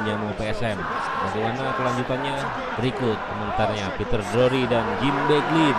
menjamu PSM. Bagaimana kelanjutannya? Berikut komentarnya Peter Drury dan Jim Beglin.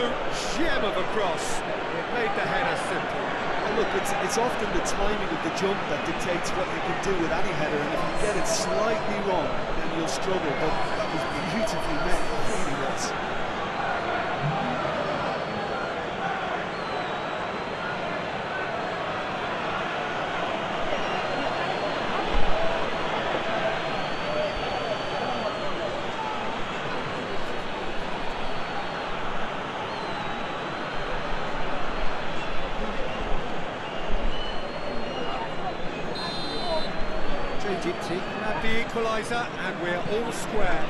Absolute gem of a cross. It made the header simple. And look, it's, it's often the timing of the jump that dictates what you can do with any header, and if you get it slightly wrong, then you'll struggle, but that was beautifully met, it really was. The equaliser, and we're all square.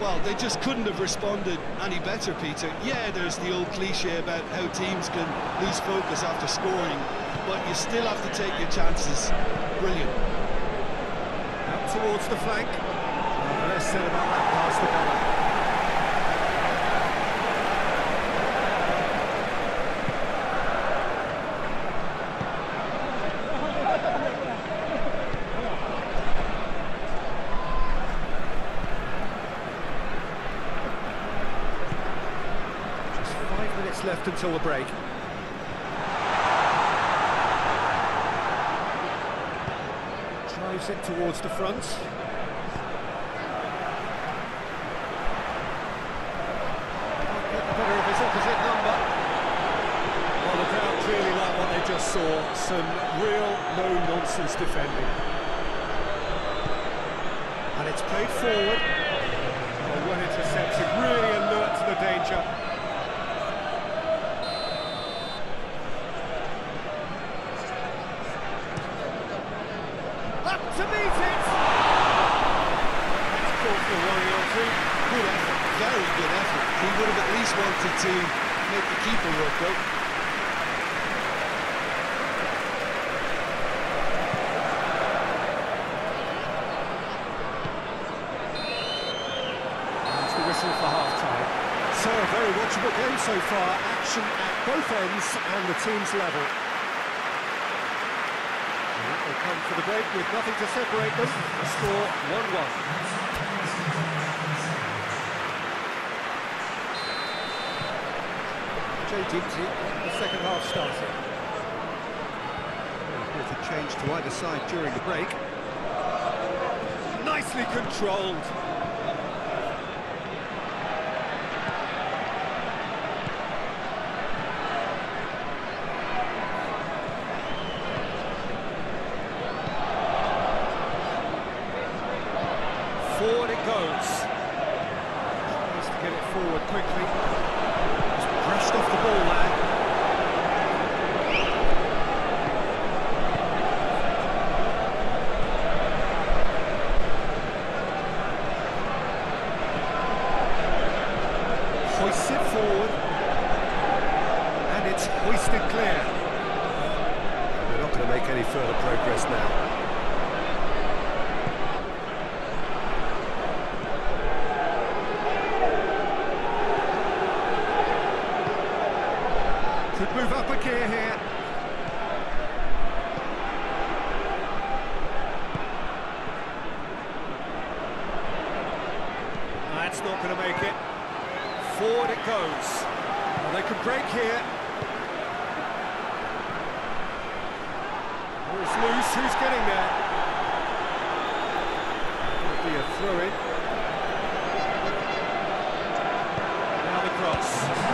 Well, they just couldn't have responded any better, Peter. Yeah, there's the old cliche about how teams can lose focus after scoring, but you still have to take your chances. Brilliant. Out towards the flank. Less said about that pass the. Until the break. Drives it towards the front. Get the better of his opposite number. Well, the crowd clearly like what they just saw. Some real no-nonsense defending. And it's played forward. To meet it! That's called for a worry or two. Good effort, very good effort. He would have at least wanted to make the keeper work, though. That's the whistle for half-time. So, a very watchable game so far. Action at both ends and the teams level. They come for the break with nothing to separate them. The score 1-1. Jay Gipsy, the second half started. With a change to either side during the break. Nicely controlled. Forward it goes. Tries to get it forward quickly. Just brushed off the ball there. Hoists it forward. And it's hoisted clear. They're not going to make any further progress now. Could move up a gear here. That's not going to make it. Forward it goes. Well, they could break here. Oh, it's loose. Who's getting there? Could be a throw-in. Now the cross.